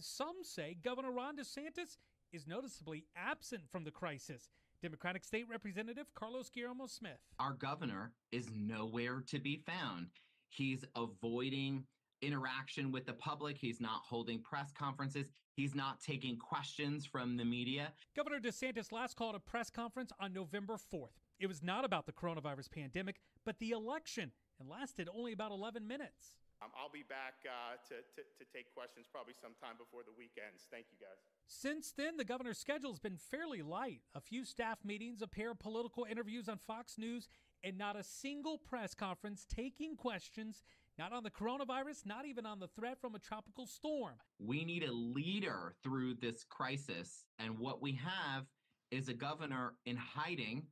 Some say Governor Ron DeSantis is noticeably absent from the crisis. Democratic State Representative Carlos Guillermo Smith. Our governor is nowhere to be found. He's avoiding interaction with the public. He's not holding press conferences. He's not taking questions from the media. Governor DeSantis last called a press conference on November 4th. It was not about the coronavirus pandemic, but the election, and lasted only about 11 minutes. Um, I'll be back uh, to, to, to take questions probably sometime before the weekends. Thank you, guys. Since then, the governor's schedule has been fairly light. A few staff meetings, a pair of political interviews on Fox News, and not a single press conference taking questions, not on the coronavirus, not even on the threat from a tropical storm. We need a leader through this crisis. And what we have is a governor in hiding